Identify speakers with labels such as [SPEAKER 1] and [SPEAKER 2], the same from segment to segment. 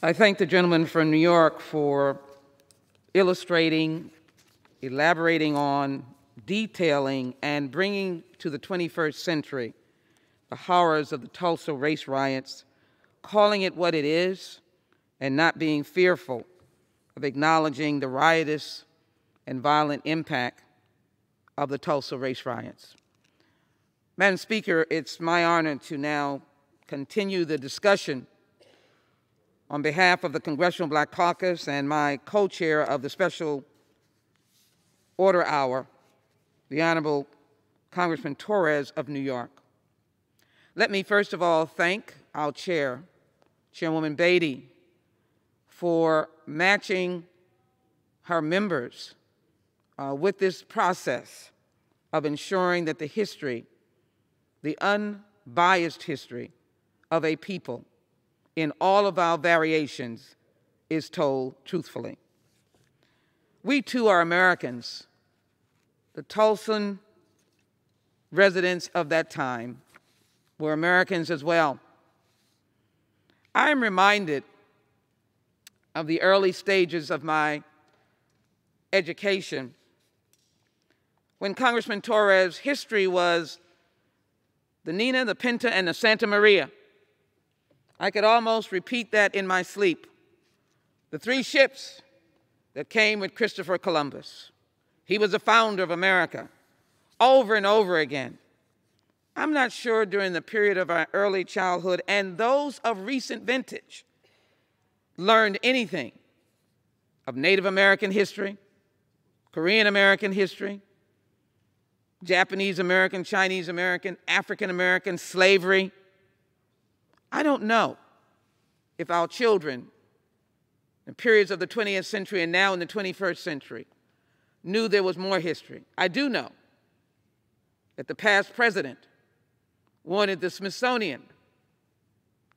[SPEAKER 1] I thank the gentleman from New York for illustrating, elaborating on, detailing, and bringing to the 21st century the horrors of the Tulsa race riots, calling it what it is, and not being fearful of acknowledging the riotous and violent impact of the Tulsa race riots. Madam Speaker, it's my honor to now continue the discussion on behalf of the Congressional Black Caucus and my co-chair of the Special Order Hour, the Honorable Congressman Torres of New York. Let me first of all thank our chair, Chairwoman Beatty, for matching her members uh, with this process of ensuring that the history, the unbiased history of a people in all of our variations is told truthfully. We too are Americans. The Tulsan residents of that time were Americans as well. I am reminded of the early stages of my education when Congressman Torres' history was the Nina, the Pinta, and the Santa Maria. I could almost repeat that in my sleep. The three ships that came with Christopher Columbus. He was the founder of America over and over again. I'm not sure during the period of our early childhood and those of recent vintage learned anything of Native American history, Korean American history, Japanese American, Chinese American, African American, slavery, I don't know if our children in periods of the 20th century and now in the 21st century knew there was more history. I do know that the past president wanted the Smithsonian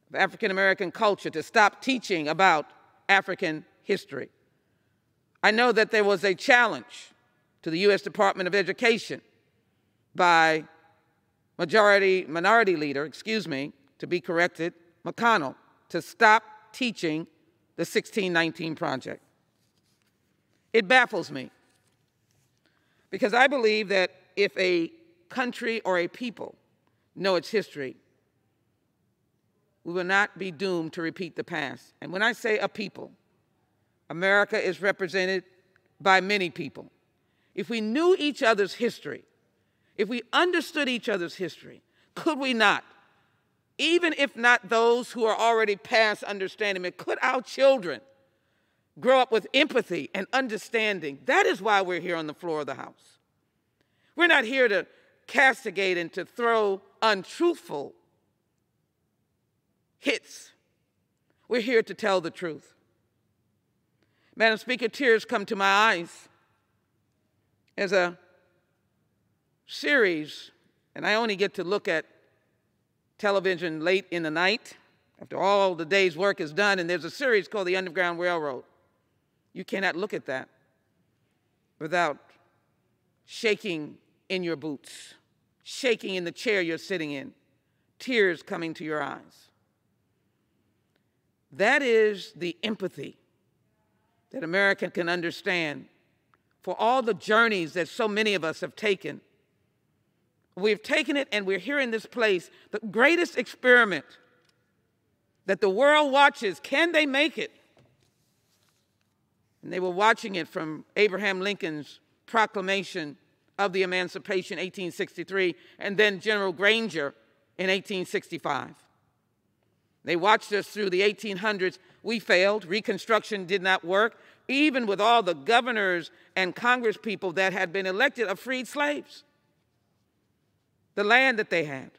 [SPEAKER 1] of African American culture to stop teaching about African history. I know that there was a challenge to the U.S. Department of Education by majority minority leader, excuse me, to be corrected, McConnell, to stop teaching the 1619 Project. It baffles me because I believe that if a country or a people know its history, we will not be doomed to repeat the past. And when I say a people, America is represented by many people. If we knew each other's history, if we understood each other's history, could we not even if not those who are already past understanding it, could our children grow up with empathy and understanding? That is why we're here on the floor of the House. We're not here to castigate and to throw untruthful hits. We're here to tell the truth. Madam Speaker, tears come to my eyes as a series, and I only get to look at television late in the night after all the day's work is done, and there's a series called The Underground Railroad. You cannot look at that without shaking in your boots, shaking in the chair you're sitting in, tears coming to your eyes. That is the empathy that America can understand for all the journeys that so many of us have taken We've taken it and we're here in this place, the greatest experiment that the world watches. Can they make it? And they were watching it from Abraham Lincoln's proclamation of the Emancipation, 1863, and then General Granger in 1865. They watched us through the 1800s. We failed. Reconstruction did not work, even with all the governors and congresspeople that had been elected of freed slaves the land that they had.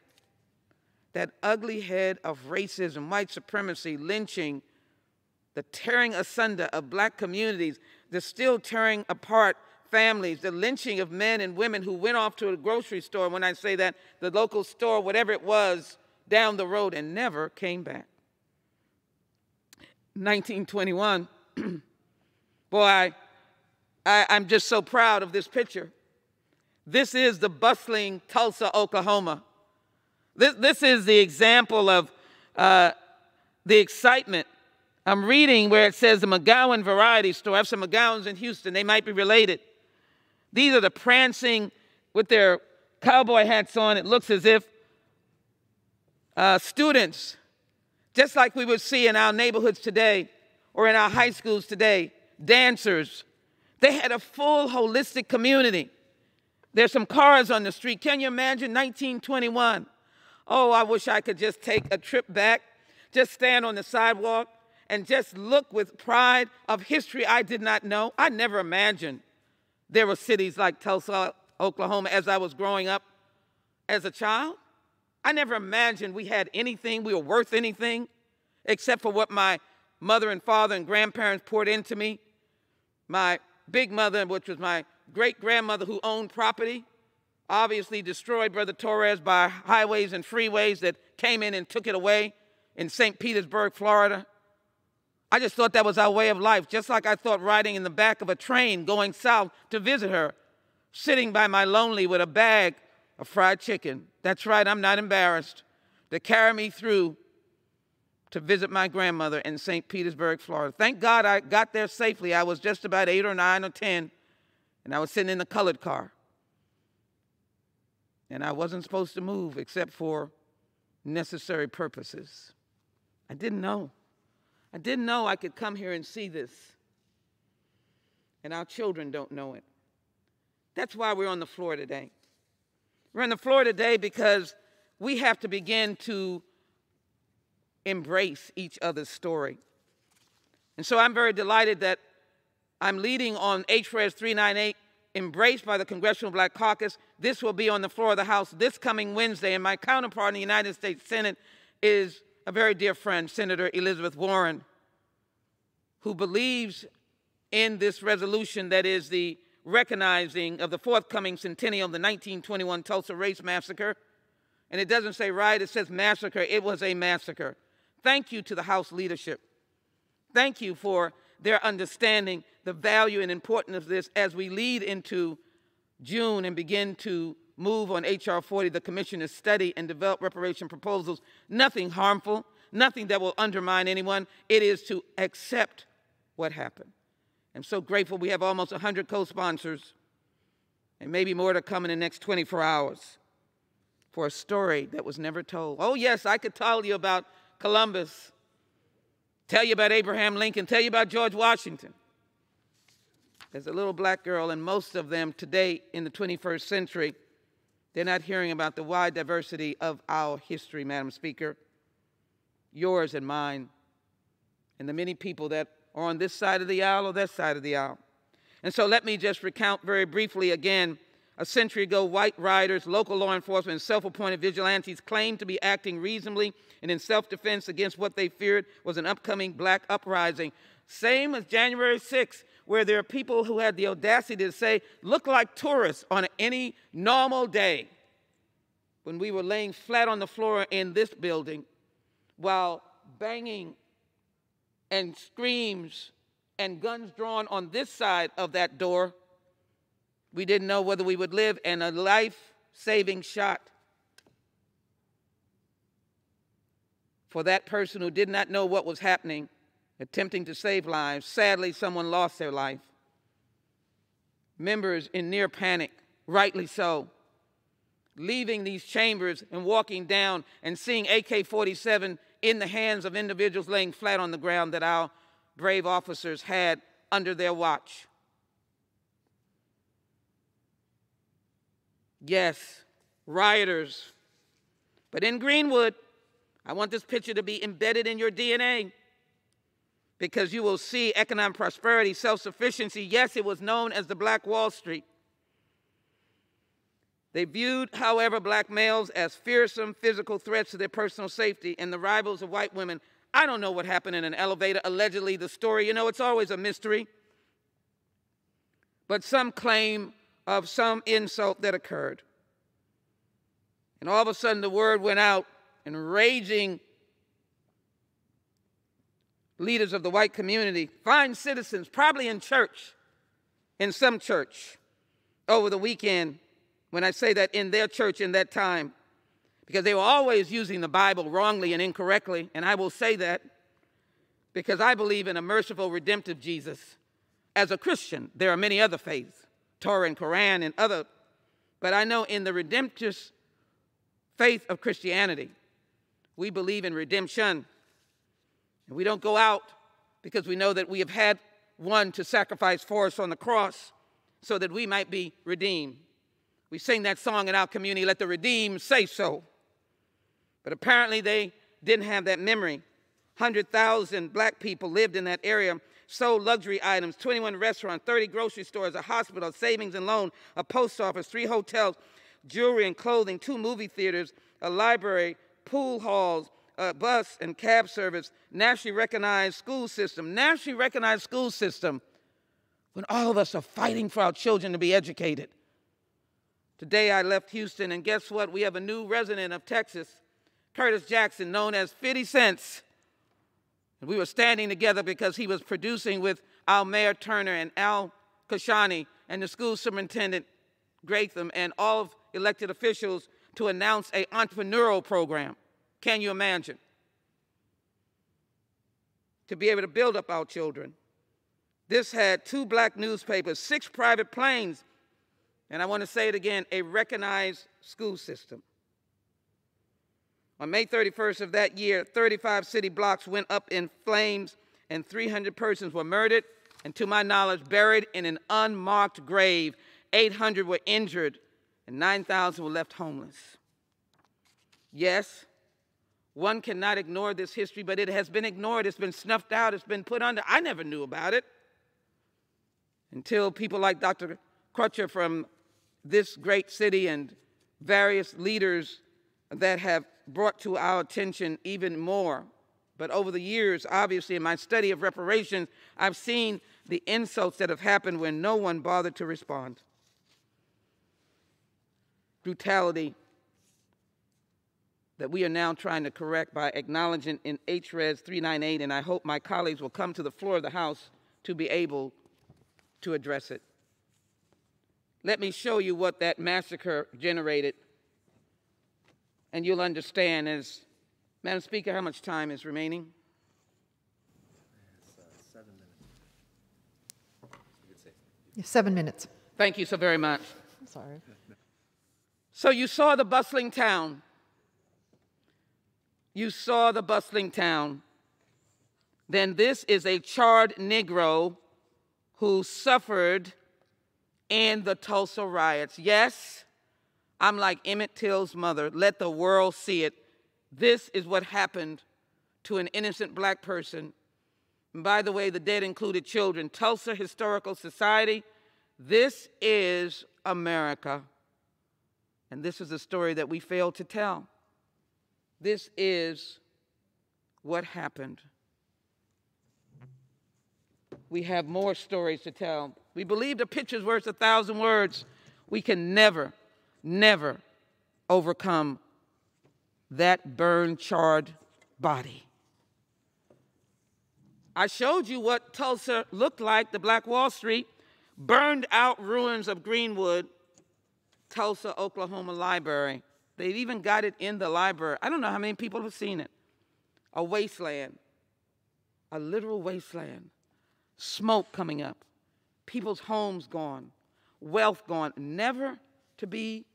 [SPEAKER 1] That ugly head of racism, white supremacy, lynching, the tearing asunder of black communities, the still tearing apart families, the lynching of men and women who went off to a grocery store, when I say that, the local store, whatever it was, down the road and never came back. 1921, boy, I, I, I'm just so proud of this picture. This is the bustling Tulsa, Oklahoma. This, this is the example of uh, the excitement I'm reading where it says the McGowan Variety Store. I have some McGowans in Houston. They might be related. These are the prancing with their cowboy hats on. It looks as if uh, students, just like we would see in our neighborhoods today or in our high schools today, dancers, they had a full holistic community. There's some cars on the street. Can you imagine 1921? Oh, I wish I could just take a trip back, just stand on the sidewalk and just look with pride of history I did not know. I never imagined there were cities like Tulsa, Oklahoma as I was growing up as a child. I never imagined we had anything, we were worth anything, except for what my mother and father and grandparents poured into me. My big mother, which was my great grandmother who owned property, obviously destroyed Brother Torres by highways and freeways that came in and took it away in St. Petersburg, Florida. I just thought that was our way of life, just like I thought riding in the back of a train going south to visit her, sitting by my lonely with a bag of fried chicken. That's right, I'm not embarrassed. To carry me through to visit my grandmother in St. Petersburg, Florida. Thank God I got there safely. I was just about eight or nine or 10, and I was sitting in the colored car. And I wasn't supposed to move except for necessary purposes. I didn't know. I didn't know I could come here and see this. And our children don't know it. That's why we're on the floor today. We're on the floor today because we have to begin to embrace each other's story. And so I'm very delighted that I'm leading on HRES 398, embraced by the Congressional Black Caucus. This will be on the floor of the House this coming Wednesday, and my counterpart in the United States Senate is a very dear friend, Senator Elizabeth Warren, who believes in this resolution that is the recognizing of the forthcoming centennial of the 1921 Tulsa Race Massacre. And it doesn't say riot, it says massacre. It was a massacre. Thank you to the House leadership. Thank you for their understanding the value and importance of this as we lead into June and begin to move on H.R. 40, the Commissioner's study and develop reparation proposals. Nothing harmful, nothing that will undermine anyone. It is to accept what happened. I'm so grateful we have almost 100 co-sponsors and maybe more to come in the next 24 hours for a story that was never told. Oh yes, I could tell you about Columbus, tell you about Abraham Lincoln, tell you about George Washington. There's a little black girl, and most of them today in the 21st century, they're not hearing about the wide diversity of our history, Madam Speaker, yours and mine, and the many people that are on this side of the aisle or that side of the aisle. And so let me just recount very briefly again a century ago, white riders, local law enforcement, and self appointed vigilantes claimed to be acting reasonably and in self defense against what they feared was an upcoming black uprising. Same as January 6th, where there are people who had the audacity to say, look like tourists on any normal day when we were laying flat on the floor in this building while banging and screams and guns drawn on this side of that door we didn't know whether we would live, and a life saving shot for that person who did not know what was happening, attempting to save lives. Sadly, someone lost their life. Members in near panic, rightly so, leaving these chambers and walking down and seeing AK 47 in the hands of individuals laying flat on the ground that our brave officers had under their watch. Yes, rioters. But in Greenwood, I want this picture to be embedded in your DNA because you will see economic prosperity, self sufficiency. Yes, it was known as the Black Wall Street. They viewed, however, black males as fearsome physical threats to their personal safety and the rivals of white women. I don't know what happened in an elevator. Allegedly, the story, you know, it's always a mystery. But some claim of some insult that occurred. And all of a sudden, the word went out, and raging leaders of the white community, fine citizens, probably in church, in some church, over the weekend, when I say that in their church in that time, because they were always using the Bible wrongly and incorrectly, and I will say that. because I believe in a merciful, redemptive Jesus. As a Christian, there are many other faiths, Torah and Quran and other, but I know in the redemptive faith of Christianity, we believe in redemption. And we don't go out because we know that we have had one to sacrifice for us on the cross so that we might be redeemed. We sing that song in our community, let the redeemed say so. But apparently they didn't have that memory. 100,000 black people lived in that area, sold luxury items, 21 restaurants, 30 grocery stores, a hospital, savings and loan, a post office, three hotels, jewelry and clothing, two movie theaters, a library, pool halls, a bus and cab service, nationally recognized school system, nationally recognized school system, when all of us are fighting for our children to be educated. Today I left Houston, and guess what? We have a new resident of Texas, Curtis Jackson, known as 50 Cents. And we were standing together because he was producing with our Mayor Turner and Al Kashani and the school superintendent Gratham and all of elected officials to announce a entrepreneurial program. Can you imagine? To be able to build up our children. This had two black newspapers, six private planes, and I want to say it again, a recognized school system. On May 31st of that year, 35 city blocks went up in flames and 300 persons were murdered and to my knowledge buried in an unmarked grave. 800 were injured and 9,000 were left homeless. Yes, one cannot ignore this history, but it has been ignored. It's been snuffed out. It's been put under. I never knew about it until people like Dr. Crutcher from this great city and various leaders that have brought to our attention even more. But over the years, obviously, in my study of reparations, I've seen the insults that have happened when no one bothered to respond. Brutality that we are now trying to correct by acknowledging in HRES 398, and I hope my colleagues will come to the floor of the House to be able to address it. Let me show you what that massacre generated, and you'll understand as, Madam Speaker, how much time is remaining?
[SPEAKER 2] seven minutes.
[SPEAKER 3] Seven minutes.
[SPEAKER 1] Thank you so very much.
[SPEAKER 3] Sorry.
[SPEAKER 1] So you saw the bustling town. You saw the bustling town. Then this is a charred Negro who suffered in the Tulsa riots. Yes, I'm like Emmett Till's mother. Let the world see it. This is what happened to an innocent black person. And by the way, the dead included children. Tulsa Historical Society, this is America. And this is a story that we failed to tell. This is what happened. We have more stories to tell. We believe a picture's worth a thousand words. We can never, never overcome that burned, charred body. I showed you what Tulsa looked like, the Black Wall Street, burned out ruins of Greenwood, Tulsa, Oklahoma Library. They've even got it in the library. I don't know how many people have seen it. A wasteland, a literal wasteland, smoke coming up, people's homes gone, wealth gone, never to be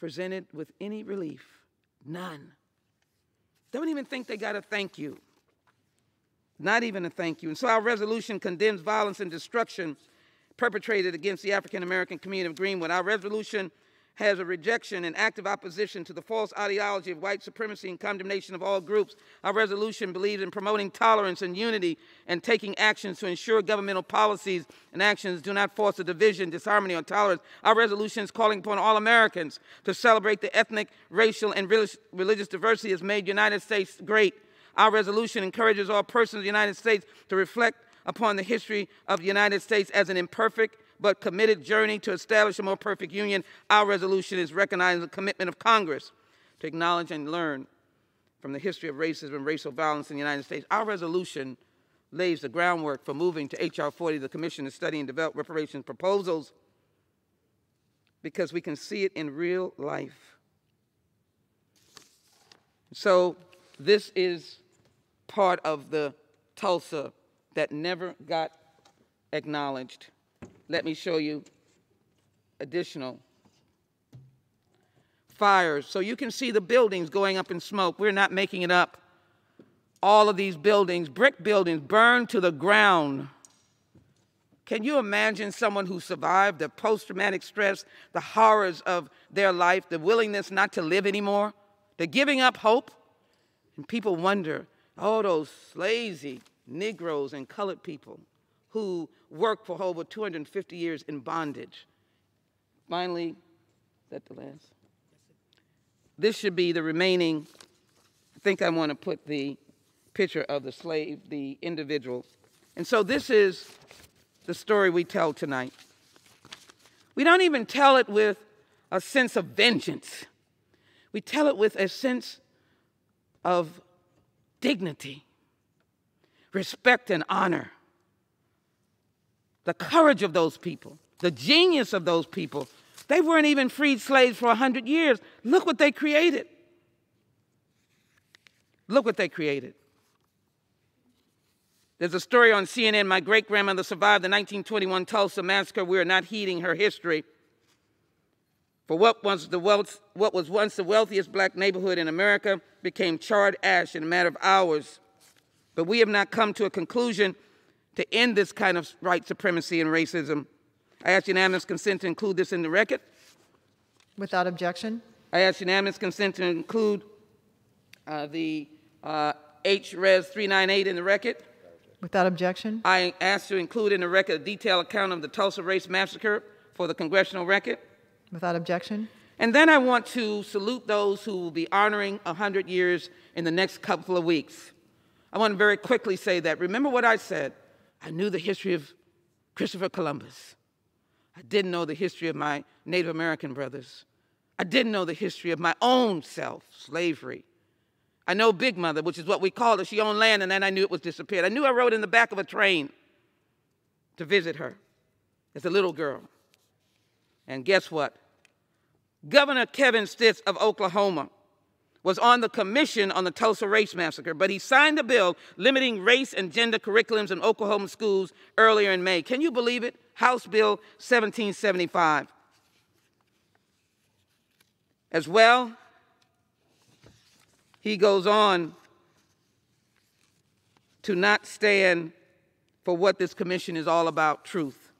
[SPEAKER 1] presented with any relief. None. Don't even think they got a thank you. Not even a thank you. And so our resolution condemns violence and destruction perpetrated against the African American community of Greenwood. Our resolution has a rejection and active opposition to the false ideology of white supremacy and condemnation of all groups. Our resolution believes in promoting tolerance and unity and taking actions to ensure governmental policies and actions do not foster division, disharmony, or tolerance. Our resolution is calling upon all Americans to celebrate the ethnic, racial, and religious diversity that has made the United States great. Our resolution encourages all persons of the United States to reflect upon the history of the United States as an imperfect, but committed journey to establish a more perfect union, our resolution is recognizing the commitment of Congress to acknowledge and learn from the history of racism and racial violence in the United States. Our resolution lays the groundwork for moving to H.R. 40, the Commission to Study and Develop Reparations Proposals, because we can see it in real life. So this is part of the Tulsa that never got acknowledged. Let me show you additional fires. So you can see the buildings going up in smoke. We're not making it up. All of these buildings, brick buildings, burned to the ground. Can you imagine someone who survived the post traumatic stress, the horrors of their life, the willingness not to live anymore, the giving up hope? And people wonder oh, those lazy Negroes and colored people who worked for over 250 years in bondage. Finally, is that the last? This should be the remaining. I think I want to put the picture of the slave, the individual. And so this is the story we tell tonight. We don't even tell it with a sense of vengeance, we tell it with a sense of dignity, respect, and honor. The courage of those people, the genius of those people. They weren't even freed slaves for 100 years. Look what they created. Look what they created. There's a story on CNN. My great grandmother survived the 1921 Tulsa massacre. We are not heeding her history. For what was, the wealth, what was once the wealthiest black neighborhood in America became charred ash in a matter of hours. But we have not come to a conclusion to end this kind of white supremacy and racism. I ask unanimous consent to include this in the record.
[SPEAKER 3] Without objection.
[SPEAKER 1] I ask unanimous consent to include uh, the uh, H-Res 398 in the record.
[SPEAKER 3] Without objection.
[SPEAKER 1] I ask to include in the record a detailed account of the Tulsa Race Massacre for the congressional record.
[SPEAKER 3] Without objection.
[SPEAKER 1] And then I want to salute those who will be honoring 100 years in the next couple of weeks. I want to very quickly say that. Remember what I said? I knew the history of Christopher Columbus. I didn't know the history of my Native American brothers. I didn't know the history of my own self, slavery. I know Big Mother, which is what we called her. She owned land, and then I knew it was disappeared. I knew I rode in the back of a train to visit her as a little girl. And guess what? Governor Kevin Stitt of Oklahoma was on the commission on the Tulsa Race Massacre, but he signed a bill limiting race and gender curriculums in Oklahoma schools earlier in May. Can you believe it? House Bill 1775. As well, he goes on to not stand for what this commission is all about truth.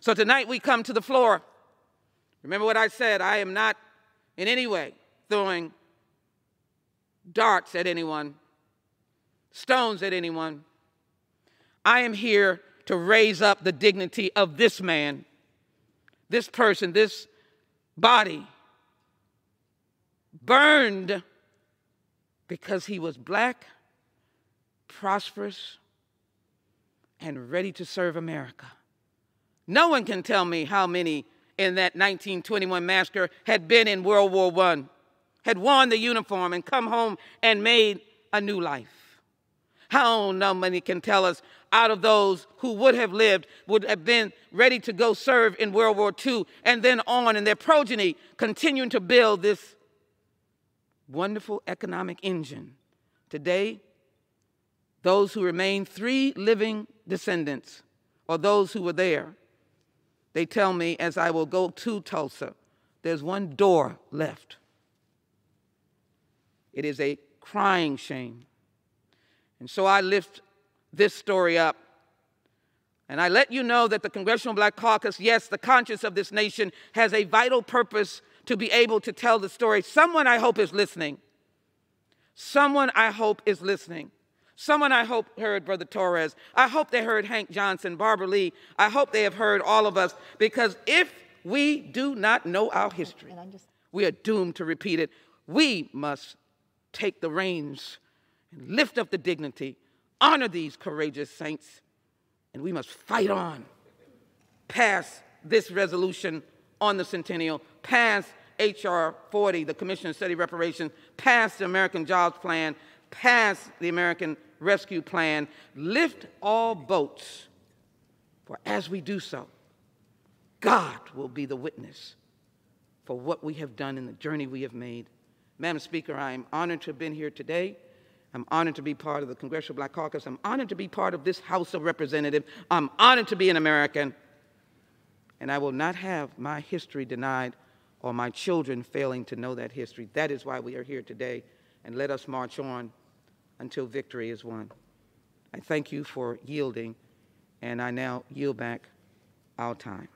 [SPEAKER 1] So tonight we come to the floor. Remember what I said I am not in any way throwing darts at anyone, stones at anyone. I am here to raise up the dignity of this man, this person, this body, burned because he was black, prosperous, and ready to serve America. No one can tell me how many in that 1921 massacre had been in World War I, had worn the uniform and come home and made a new life. How no many can tell us out of those who would have lived, would have been ready to go serve in World War II, and then on, and their progeny continuing to build this wonderful economic engine. Today, those who remain three living descendants, or those who were there, they tell me as I will go to Tulsa, there's one door left. It is a crying shame. And so I lift this story up. And I let you know that the Congressional Black Caucus, yes, the conscience of this nation, has a vital purpose to be able to tell the story. Someone I hope is listening. Someone I hope is listening. Someone I hope heard Brother Torres. I hope they heard Hank Johnson, Barbara Lee. I hope they have heard all of us because if we do not know our history, we are doomed to repeat it. We must take the reins and lift up the dignity, honor these courageous saints, and we must fight on. Pass this resolution on the centennial, pass H.R. 40, the Commission on Study Reparations, pass the American Jobs Plan, pass the American Rescue Plan, lift all boats, for as we do so, God will be the witness for what we have done and the journey we have made. Madam Speaker, I am honored to have been here today. I'm honored to be part of the Congressional Black Caucus. I'm honored to be part of this House of Representatives. I'm honored to be an American. And I will not have my history denied or my children failing to know that history. That is why we are here today. And let us march on until victory is won. I thank you for yielding, and I now yield back our time.